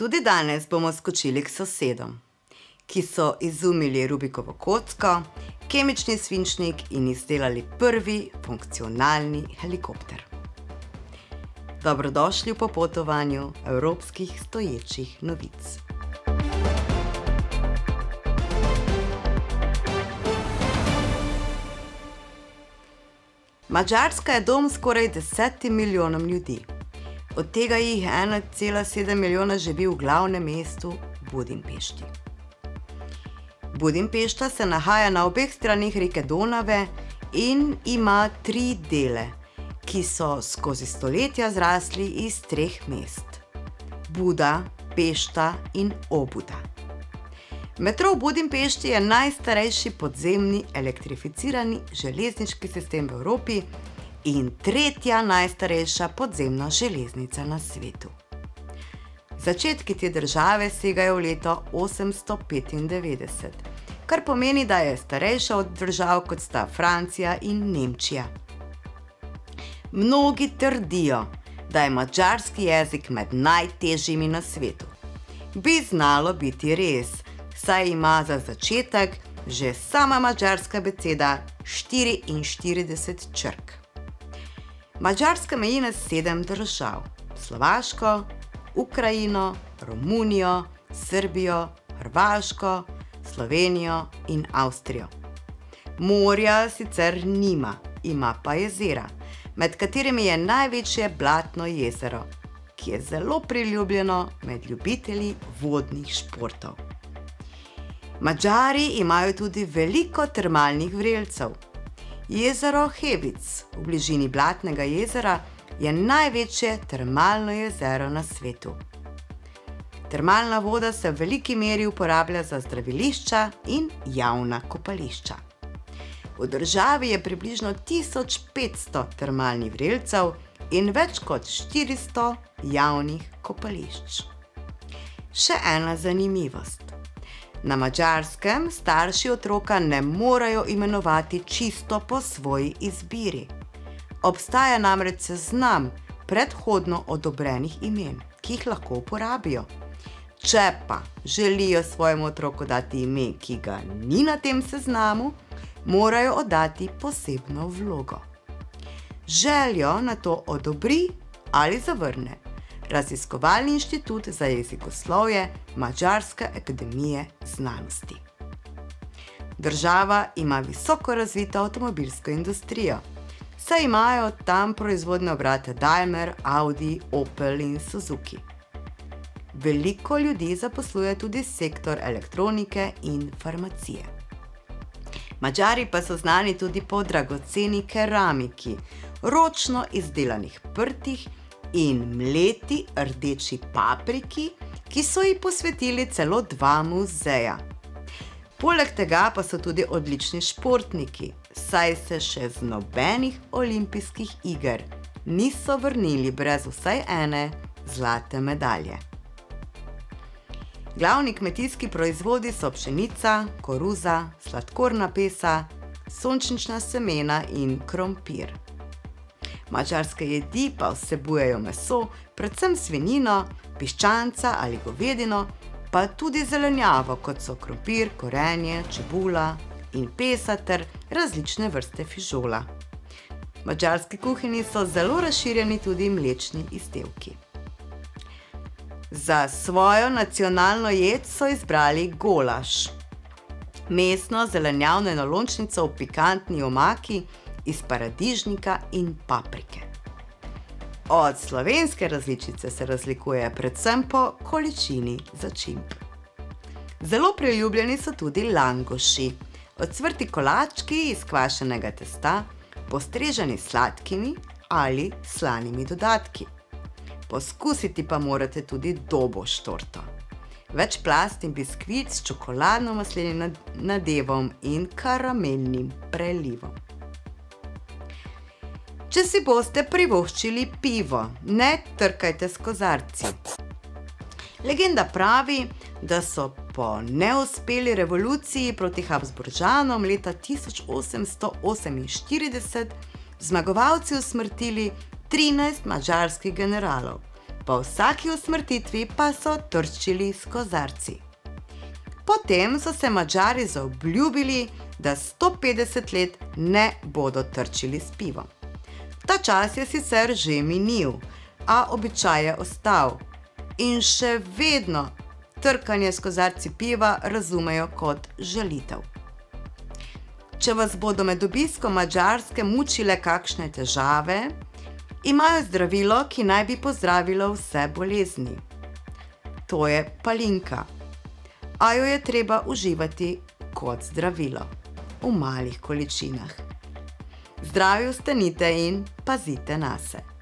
Tudi danes bomo skočili k sosedom, ki so izumili Rubikovo kocko, kemični svinčnik in izdelali prvi funkcionalni helikopter. Dobrodošli v popotovanju evropskih stoječih novic. Madžarska je dom skoraj desetim milijonom ljudi. Od tega jih 1,7 milijona živi v glavnem mestu Budimpešti. Budimpešta se nahaja na obeh straneh reke Donave in ima tri dele, ki so skozi stoletja zrasli iz treh mest: Buda, Pešta in Obuda. Metro v Budimpešti je najstarejši podzemni elektrificirani železniški sistem v Evropi in tretja najstarejša podzemna železnica na svetu. Začetki te države segajo v leto 895, kar pomeni, da je starejša od držav kot sta Francija in Nemčija. Mnogi trdijo, da je madžarski jezik med najtežjimi na svetu. Bi znalo biti res, saj ima za začetek že sama madžarska beseda 44 črk. Madžarska meji na sedem držav: Slovaško, Ukrajino, Romunijo, Srbijo, Hrvaško, Slovenijo in Avstrijo. Morja sicer nima, ima pa jezera, med katerimi je največje Blatno jezero, ki je zelo priljubljeno med ljubitelji vodnih športov. Madžari imajo tudi veliko termalnih vrelcev. Jezero Hevic v bližini Blatnega jezera je največje termalno jezero na svetu. Termalna voda se v veliki meri uporablja za zdravilišča in javna kopališča. V državi je približno 1500 termalnih vrelcev in več kot 400 javnih kopališč. Še ena zanimivost. Na Madžarskem starši otroka ne morejo imenovati čisto po svoji izbiri. Obstaja namreč seznam predhodno odobrenih imen, ki jih lahko uporabijo. Če pa želijo svojemu otroku dati ime, ki ga ni na tem seznamu, morajo oddati posebno vlogo. Željo na to odobri ali zavrne Raziskovalni inštitut za jezikoslovje Madžarske akademije znanosti. Država ima visoko razvito avtomobilsko industrijo, saj imajo tam proizvodne obrate Daimler, Audi, Opel in Suzuki. Veliko ljudi zaposluje tudi sektor elektronike in farmacije. Madžari pa so znani tudi po dragoceni keramiki, ročno izdelanih prtih in mleti rdeči papriki, ki so ji posvetili celo dva muzeja. Poleg tega pa so tudi odlični športniki, saj se še z nobenih olimpijskih iger niso vrnili brez vsaj ene zlate medalje. Glavni kmetijski proizvodi so pšenica, koruza, sladkorna pesa, sončnična semena in krompir. Madžarske jedi pa vsebujejo meso, predvsem svinjino, piščanca ali govedino, pa tudi zelenjavo, kot so krompir, korenje, čebula in pesa ter različne vrste fižola. V madžarski kuhinji so zelo razširjeni tudi mlečni izdelki. Za svojo nacionalno jed so izbrali golaž. Mesno zelenjavno enolončnico v pikantni omaki iz paradižnika in paprike. Od slovenske različice se razlikuje predvsem po količini začimb. Zelo priljubljeni so tudi langoši, ocvrti kolački iz kvašenega testa, postreženi sladkimi ali slanimi dodatki. Poskusiti pa morate tudi dobo štorto. Večplastni biskvit s čokoladno-maslenim nadevom in karamelnim prelivom. Če si boste privoščili pivo, ne trkajte s kozarci. Legenda pravi, da so po neuspeli revoluciji proti Habsburžanom leta 1848 zmagovalci usmrtili 13 madžarskih generalov, po vsaki usmrtitvi pa so trčili s kozarci. Potem so se Mačari zaobljubili, da 150 let ne bodo trčili s pivom. Ta čas je sicer že minil, a običaj je ostal in še vedno trkanje s kozarci piva razumejo kot žalitev. Če vas bodo med obiskom Mačarske mučile kakšne težave, imajo zdravilo, ki naj bi pozdravilo vse bolezni. To je palinka, a jo je treba uživati kot zdravilo v malih količinah. Zdravi ostanite in pazite na se.